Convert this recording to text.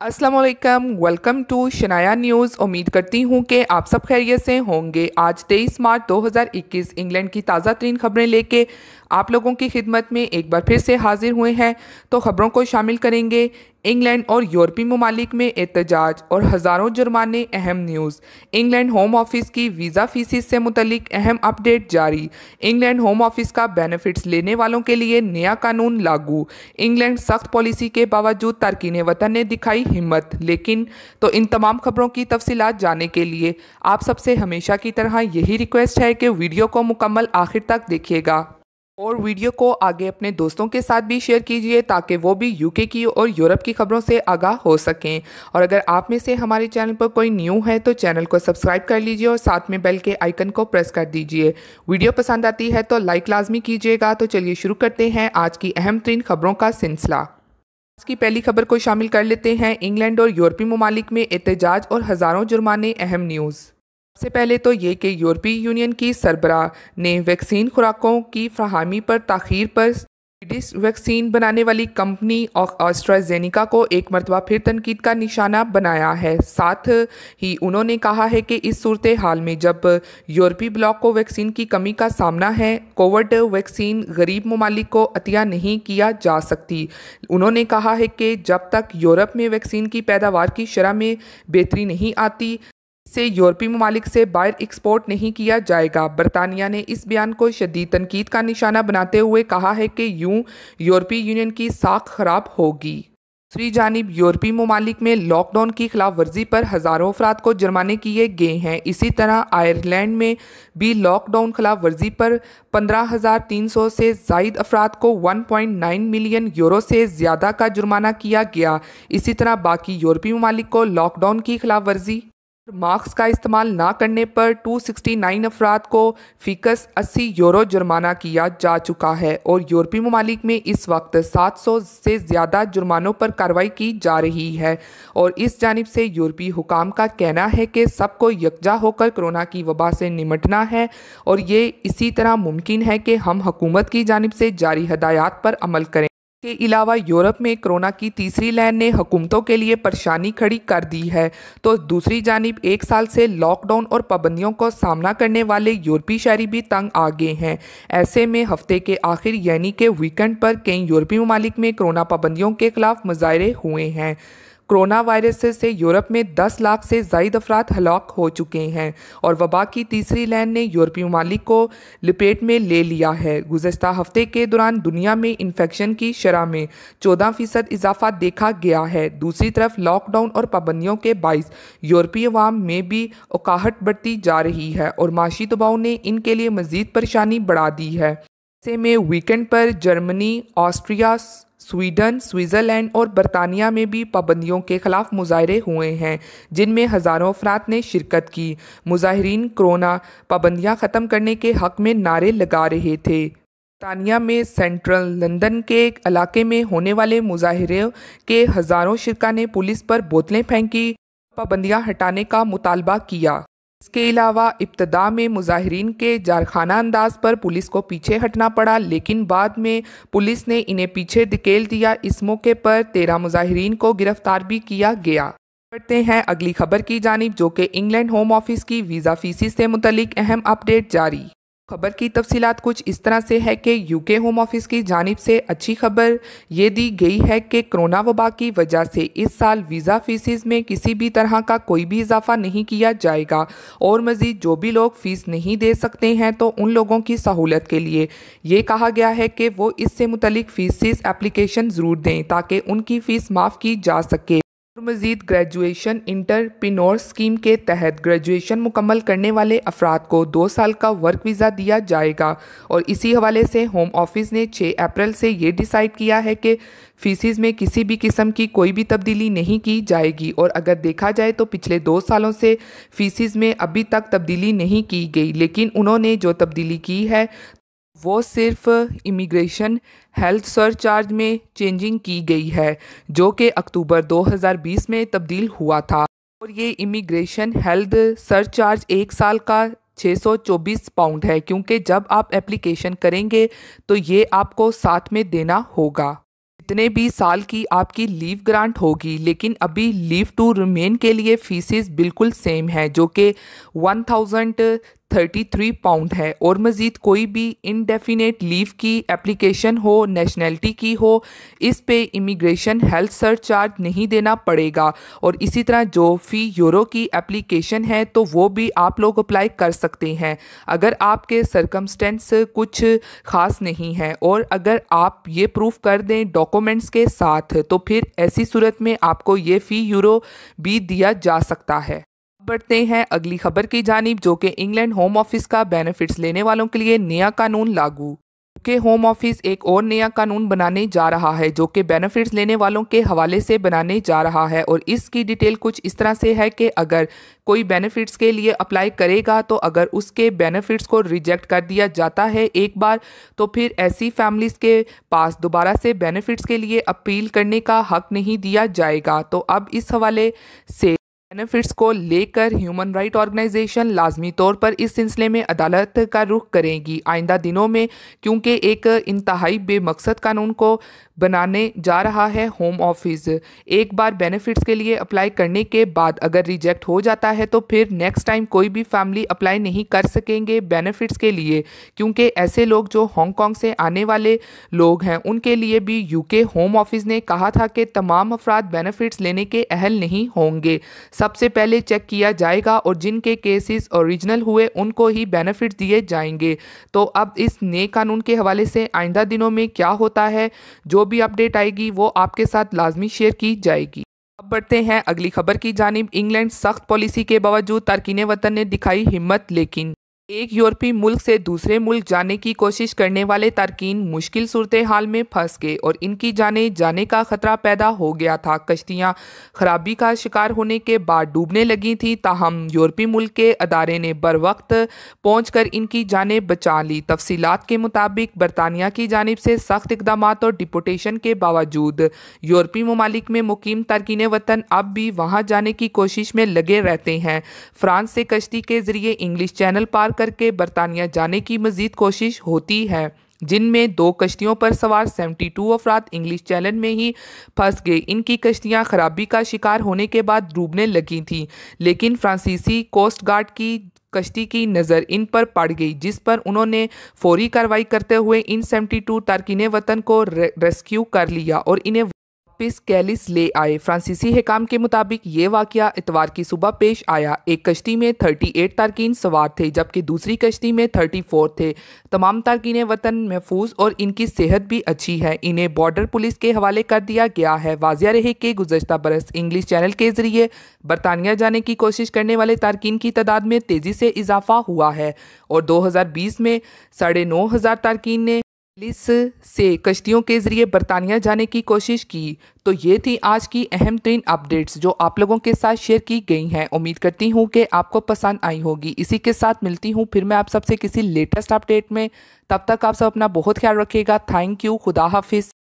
वालेकुम welcome to Shanaya news उम्मीद करती हूँ कि आप सब खैरियत से होंगे। आज 23 मार्च 2021 इंग्लैंड की ताज़ा तरीन खबरें लेके आप लोगों की खिदमत में एक बार फिर से हाजिर हुए हैं। तो ख़बरों को शामिल करेंगे। इंग्लैंड और यूरोपीय ममालिक में एहतजाज और हज़ारों जुर्माने, अहम न्यूज़। इंग्लैंड होम ऑफ़िस की वीज़ा फीसिस से मुतलिक अहम अपडेट जारी। इंग्लैंड होम ऑफ़िस का बेनिफिट्स लेने वालों के लिए नया कानून लागू। इंग्लैंड सख्त पॉलिसी के बावजूद तारकिन वतन ने दिखाई हिम्मत, लेकिन तो इन तमाम खबरों की तफसीत जानने के लिए आप सबसे हमेशा की तरह यही रिक्वेस्ट है कि वीडियो को मुकम्मल आखिर तक देखिएगा। और वीडियो को आगे अपने दोस्तों के साथ भी शेयर कीजिए ताकि वो भी यूके की और यूरोप की खबरों से आगाह हो सकें। और अगर आप में से हमारे चैनल पर कोई न्यू है तो चैनल को सब्सक्राइब कर लीजिए और साथ में बेल के आइकन को प्रेस कर दीजिए। वीडियो पसंद आती है तो लाइक लाजमी कीजिएगा। तो चलिए शुरू करते हैं आज की अहम तरीन खबरों का सिलसिला। आज की पहली खबर को शामिल कर लेते हैं। इंग्लैंड और यूरोपीय ममालिक में एहतजाज और हज़ारों जुर्माने अहम न्यूज़ सबसे पहले तो ये कि यूरोपीय यूनियन की सरबरा ने वैक्सीन खुराकों की फ्राहमी पर तखीर पर स्वीडिश वैक्सीन बनाने वाली कंपनी ऑस्ट्राजेनिका को एक मरतबा फिर तनकीद का निशाना बनाया है। साथ ही उन्होंने कहा है कि इस सूरत हाल में जब यूरोपीय ब्लॉक को वैक्सीन की कमी का सामना है, कोविड वैक्सीन गरीब ममालिक को अतिया नहीं किया जा सकती। उन्होंने कहा है कि जब तक यूरोप में वैक्सीन की पैदावार की शरह में बेहतरी नहीं आती से यूरोपीय ममालिक से बाहर एक्सपोर्ट नहीं किया जाएगा। बरतानिया ने इस बयान को शदीद तनकीद का निशाना बनाते हुए कहा है कि यूँ यूरोपीय यूनियन की साख खराब होगी। दूसरी जानब, यूरोपीय ममालिक में लॉकडाउन की खिलाफ वर्जी पर हज़ारों अफराद को जुर्माने किए गए हैं। इसी तरह आयरलैंड में भी लॉकडाउन खिलाफ वर्जी पर पंद्रह हज़ार तीन सौ से जायद अफराद को one point nine million euro से ज़्यादा का जुर्माना किया गया। इसी तरह बाकी यूरोपीय ममालिक को लॉकडाउन की खिलाफ वर्जी मास्क का इस्तेमाल ना करने पर 269 अफराद को फीकस 80 यूरो जुर्माना किया जा चुका है और यूरोपीय ममालिक में इस वक्त 700 से ज़्यादा जुर्मानों पर कार्रवाई की जा रही है। और इस जानब से यूरोपीय हुकाम का कहना है कि सबको यकजा होकर कोरोना की वबा से निमटना है और ये इसी तरह मुमकिन है कि हम हुकूमत की जानब से जारी हदायत पर अमल करें। के अलावा यूरोप में कोरोना की तीसरी लहर ने हुकूमतों के लिए परेशानी खड़ी कर दी है। तो दूसरी जानब एक साल से लॉकडाउन और पाबंदियों का सामना करने वाले यूरोपीय शहरी भी तंग आ गए हैं। ऐसे में हफ़्ते के आखिर यानी के वीकेंड पर कई यूरोपीय ममालिक में कोरोना पाबंदियों के खिलाफ मुजाहरे हुए हैं। कोरोना वायरस से यूरोप में 10 लाख से जायद अफराद हलाक हो चुके हैं और वबा की तीसरी लैन ने यूरोपीय ममालिक को लपेट में ले लिया है। गुजशत हफ़्ते के दौरान दुनिया में इन्फेक्शन की शरह में चौदह फ़ीसद इजाफा देखा गया है। दूसरी तरफ़ लॉकडाउन और पाबंदियों के बायस यूरोपीय अवाम में भी अकाहट बढ़ती जा रही है और माशी दबाव ने इनके लिए मज़ीद परेशानी बढ़ा दी है। ऐसे में वीकेंड पर जर्मनी, ऑस्ट्रिया स्वीडन, स्विट्ज़रलैंड और बरतानिया में भी पाबंदियों के खिलाफ मुजाहरे हुए हैं, जिनमें हज़ारों अफराद ने शिरकत की। मुजाहरीन कोरोना पाबंदियाँ ख़त्म करने के हक में नारे लगा रहे थे। बरतानिया में सेंट्रल लंदन के इलाके में होने वाले मुजाहरे के हज़ारों शिरका ने पुलिस पर बोतलें फेंकी, पाबंदियाँ हटाने का मुतालबा किया। इसके अलावा इब्तदा में मुजाहरीन के जारखाना अंदाज पर पुलिस को पीछे हटना पड़ा, लेकिन बाद में पुलिस ने इन्हें पीछे धकेल दिया। इस मौके पर तेरह मुजाहरीन को गिरफ़्तार भी किया गया। बढ़ते हैं अगली खबर की जानब, जो कि इंग्लैंड होम ऑफ़िस की वीज़ा फीसिस से मुतलिक अहम अपडेट जारी। खबर की तफसीलात कुछ इस तरह से है कि यूके होम ऑफ़िस की जानब से अच्छी खबर ये दी गई है कि कोरोना वबा की वजह से इस साल वीज़ा फीसिस में किसी भी तरह का कोई भी इजाफा नहीं किया जाएगा। और मज़ीद जो भी लोग फ़ीस नहीं दे सकते हैं तो उन लोगों की सहूलत के लिए ये कहा गया है कि वो इससे मुतलिक फ़ीसिस एप्लीकेशन ज़रूर दें ताकि उनकी फ़ीस माफ़ की जा सके। मजीद ग्रेजुएशन इंटरपिनोर स्कीम के तहत ग्रेजुएशन मुकम्मल करने वाले अफराद को दो साल का वर्क वीज़ा दिया जाएगा और इसी हवाले से होम ऑफ़िस ने 6 अप्रैल से ये डिसाइड किया है कि फ़ीसिस में किसी भी किस्म की कोई भी तब्दीली नहीं की जाएगी और अगर देखा जाए तो पिछले दो सालों से फ़ीसिस में अभी तक तब्दीली नहीं की गई, लेकिन उन्होंने जो तब्दीली की है वो सिर्फ़ इमिग्रेशन हेल्थ सरचार्ज में चेंजिंग की गई है, जो कि अक्टूबर 2020 में तब्दील हुआ था। और ये इमिग्रेशन हेल्थ सरचार्ज एक साल का 624 पाउंड है, क्योंकि जब आप एप्लीकेशन करेंगे तो ये आपको साथ में देना होगा। जितने भी साल की आपकी लीव ग्रांट होगी, लेकिन अभी लीव टू रिमेन के लिए फीसेस बिल्कुल सेम है, जो कि one thousand thirty three pound है। और मज़ीद कोई भी इनडेफिनेट लीव की एप्लीकेशन हो नेशनैलिटी की हो, इस पे इमिग्रेशन हेल्थ सर्च चार्ज नहीं देना पड़ेगा। और इसी तरह जो फ़ी यूरो की एप्लीकेशन है तो वो भी आप लोग अप्लाई कर सकते हैं। अगर आपके सरकमस्टेंस कुछ ख़ास नहीं है और अगर आप ये प्रूफ कर दें डॉक्यूमेंट्स के साथ तो फिर ऐसी सूरत में आपको ये फ़ी यूरो भी दिया जा सकता है। बढ़ते हैं। अगली खबर की जानिब, जो कि इंग्लैंड होम ऑफ़िस का बेनिफिट्स लेने वालों के लिए नया कानून लागू। के होम ऑफ़िस एक और नया कानून बनाने जा रहा है, जो कि बेनिफिट्स लेने वालों के हवाले से बनाने जा रहा है, और इसकी डिटेल कुछ इस तरह से है कि अगर कोई बेनिफिट्स के लिए अप्लाई करेगा तो अगर उसके बेनिफिट्स को रिजेक्ट कर दिया जाता है एक बार तो फिर ऐसी फैमिलीज़ के पास दोबारा से बेनिफिट्स के लिए अपील करने का हक नहीं दिया जाएगा। तो अब इस हवाले से बेनिफिट्स को लेकर ह्यूमन राइट ऑर्गेनाइजेशन लाजमी तौर पर इस सिलसिले में अदालत का रुख करेंगी। आइंदा दिनों में, क्योंकि एक इंतहाई बेमकसद कानून को बनाने जा रहा है होम ऑफ़िस एक बार बेनिफिट्स के लिए अप्लाई करने के बाद अगर रिजेक्ट हो जाता है तो फिर नेक्स्ट टाइम कोई भी फैमिली अप्लाई नहीं कर सकेंगे बेनिफिट्स के लिए, क्योंकि ऐसे लोग जो हांगकांग से आने वाले लोग हैं, उनके लिए भी यूके होम ऑफ़िस ने कहा था कि तमाम अफराद बेनिफिट्स लेने के अहल नहीं होंगे। सबसे पहले चेक किया जाएगा और जिनके केसेस ओरिजिनल हुए, उनको ही बेनिफिट दिए जाएँगे। तो अब इस नए कानून के हवाले से आइंदा दिनों में क्या होता है, जो भी अपडेट आएगी, वो आपके साथ लाजमी शेयर की जाएगी। अब बढ़ते हैं अगली खबर की जानब। इंग्लैंड सख्त पॉलिसी के बावजूद तारकिन वतन ने दिखाई हिम्मत, लेकिन एक यूरोपीय मुल्क से दूसरे मुल्क जाने की कोशिश करने वाले तारकिन मुश्किल सूरत हाल में फंस गए और इनकी जाने जाने का खतरा पैदा हो गया था। कश्तियाँ खराबी का शिकार होने के बाद डूबने लगी थी। ताहम यूरोपीय मुल्क के अदारे ने बर वक्त पहुँच कर इनकी जानें बचा ली। तफसीत के मुताबिक बरतानिया की जानब से सख्त इकदाम और डिपोटेशन के बावजूद यूरोपीय ममालिक में मुकीम तारकिन वतन अब भी वहाँ जाने की कोशिश में लगे रहते हैं। फ्रांस से कश्ती के ज़रिए इंग्लिश चैनल पार करके बरतानिया जाने की मजीद कोशिश होती है, जिनमें दो कश्तियों पर सवार 72 अफराद इंग्लिश चैनल में ही फंस गए। इनकी कश्तियाँ खराबी का शिकार होने के बाद डूबने लगी थीं, लेकिन फ्रांसीसी कोस्ट गार्ड की कश्ती की नज़र इन पर पड़ गई, जिस पर उन्होंने फौरी कार्रवाई करते हुए इन 72 तारकिन वतन को रेस्क्यू कर लिया और इन्हें वापिस कैलिस ले आए। फ्रांसीसी हकाम के मुताबिक ये वाक़ इतवार की सुबह पेश आया। एक कश्ती में 38 तारकिन सवार थे, जबकि दूसरी कश्ती में 34 थे। तमाम तारकिन वतन महफूज और इनकी सेहत भी अच्छी है। इन्हें बॉर्डर पुलिस के हवाले कर दिया गया है। वाजिया रहे कि गुजशत बरस इंग्लिश चैनल के ज़रिए बरतानिया जाने की कोशिश करने वाले तारकिन की तादाद में तेज़ी से इजाफा हुआ है और दो हज़ार बीस में साढ़े नौ हज़ार तारकिन ने पुलिस से कश्तियों के ज़रिए बरतानिया जाने की कोशिश की। तो ये थी आज की अहम तरीन अपडेट्स जो आप लोगों के साथ शेयर की गई हैं। उम्मीद करती हूँ कि आपको पसंद आई होगी। इसी के साथ मिलती हूँ फिर मैं आप सबसे किसी लेटेस्ट अपडेट में। तब तक आप सब अपना बहुत ख्याल रखिएगा। Thank you. खुदा हाफिज़।